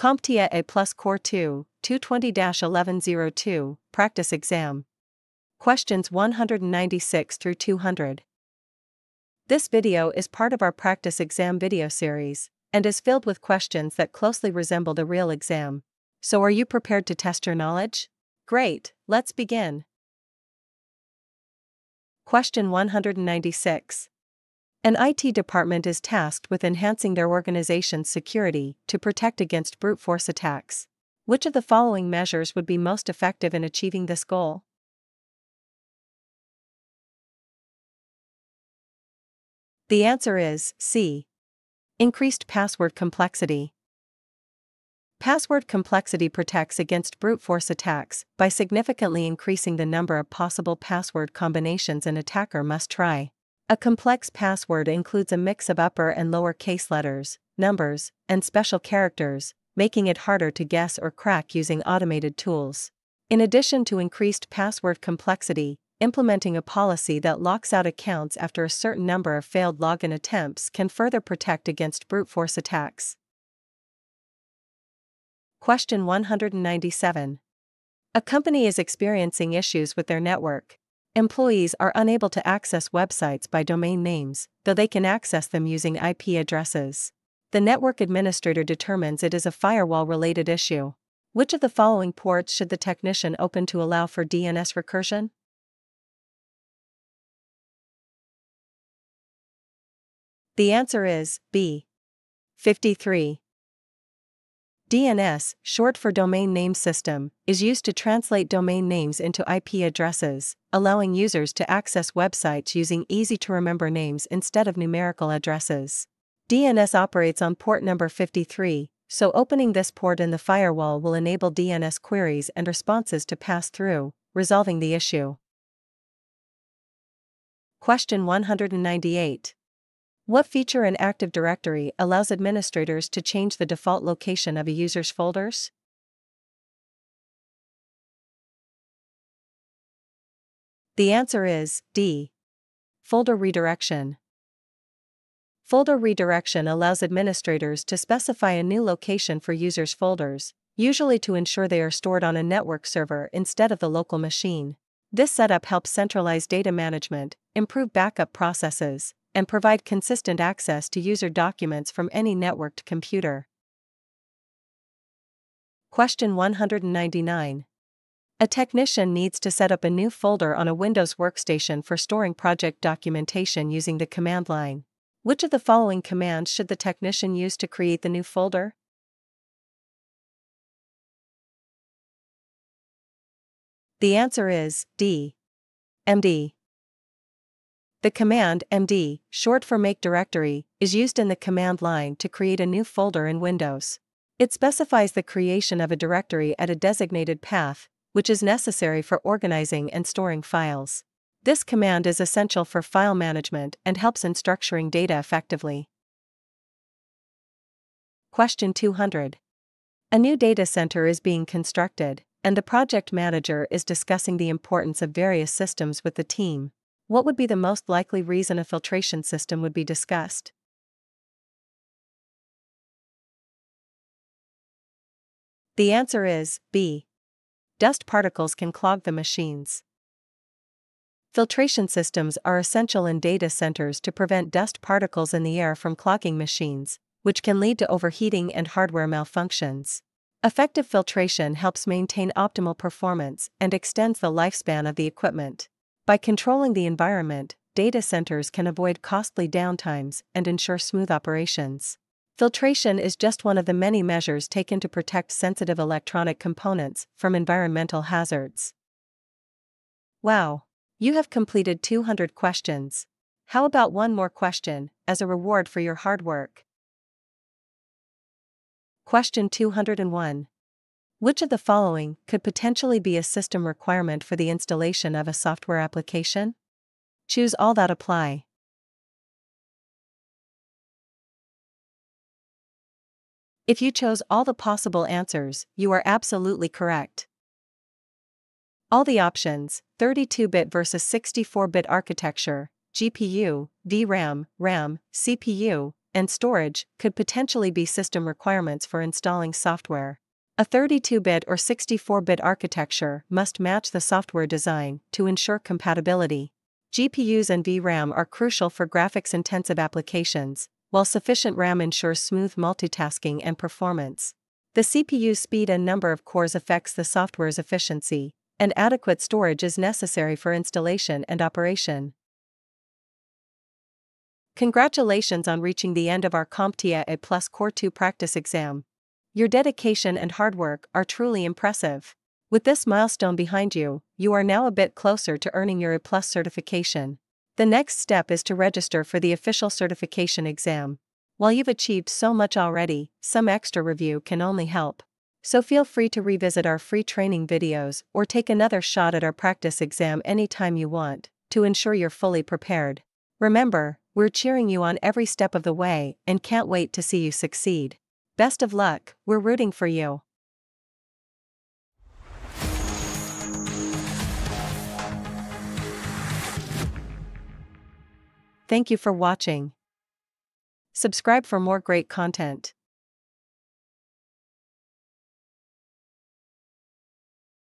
CompTIA A Plus Core 2, 220-1102, Practice Exam. Questions 196 through 200. This video is part of our practice exam video series and is filled with questions that closely resemble the real exam. So are you prepared to test your knowledge? Great, let's begin. Question 196. An IT department is tasked with enhancing their organization's security to protect against brute force attacks. Which of the following measures would be most effective in achieving this goal? The answer is C. Increased password complexity. Password complexity protects against brute force attacks by significantly increasing the number of possible password combinations an attacker must try. A complex password includes a mix of upper and lower case letters, numbers, and special characters, making it harder to guess or crack using automated tools. In addition to increased password complexity, implementing a policy that locks out accounts after a certain number of failed login attempts can further protect against brute force attacks. Question 197. A company is experiencing issues with their network. Employees are unable to access websites by domain names, though they can access them using IP addresses. The network administrator determines it is a firewall related issue. Which of the following ports should the technician open to allow for DNS recursion? The answer is B. 53. DNS, short for Domain Name System, is used to translate domain names into IP addresses, allowing users to access websites using easy to remember names instead of numerical addresses. DNS operates on port number 53, so opening this port in the firewall will enable DNS queries and responses to pass through, resolving the issue. Question 198. What feature in Active Directory allows administrators to change the default location of a user's folders? The answer is D. Folder redirection. Folder redirection allows administrators to specify a new location for users' folders, usually to ensure they are stored on a network server instead of the local machine. This setup helps centralize data management, improve backup processes, and provide consistent access to user documents from any networked computer. Question 199. A technician needs to set up a new folder on a Windows workstation for storing project documentation using the command line. Which of the following commands should the technician use to create the new folder? The answer is D. MD. The command md, short for make directory, is used in the command line to create a new folder in Windows. It specifies the creation of a directory at a designated path, which is necessary for organizing and storing files. This command is essential for file management and helps in structuring data effectively. Question 200. A new data center is being constructed, and the project manager is discussing the importance of various systems with the team. What would be the most likely reason a filtration system would be discussed? The answer is B. Dust particles can clog the machines. Filtration systems are essential in data centers to prevent dust particles in the air from clogging machines, which can lead to overheating and hardware malfunctions. Effective filtration helps maintain optimal performance and extends the lifespan of the equipment. By controlling the environment, data centers can avoid costly downtimes and ensure smooth operations. Filtration is just one of the many measures taken to protect sensitive electronic components from environmental hazards. Wow! You have completed 200 questions. How about one more question, as a reward for your hard work? Question 201. Which of the following could potentially be a system requirement for the installation of a software application? Choose all that apply. If you chose all the possible answers, you are absolutely correct. All the options 32 bit versus 64 bit architecture, GPU, VRAM, RAM, CPU, and storage could potentially be system requirements for installing software. A 32 bit or 64 bit architecture must match the software design to ensure compatibility. GPUs and VRAM are crucial for graphics intensive applications, while sufficient RAM ensures smooth multitasking and performance. The CPU's speed and number of cores affects the software's efficiency, and adequate storage is necessary for installation and operation. Congratulations on reaching the end of our CompTIA A Plus Core 2 practice exam. Your dedication and hard work are truly impressive. With this milestone behind you, you are now a bit closer to earning your A Plus certification. The next step is to register for the official certification exam. While you've achieved so much already, some extra review can only help. So feel free to revisit our free training videos or take another shot at our practice exam anytime you want to ensure you're fully prepared. Remember, we're cheering you on every step of the way and can't wait to see you succeed. Best of luck, we're rooting for you. Thank you for watching. Subscribe for more great content.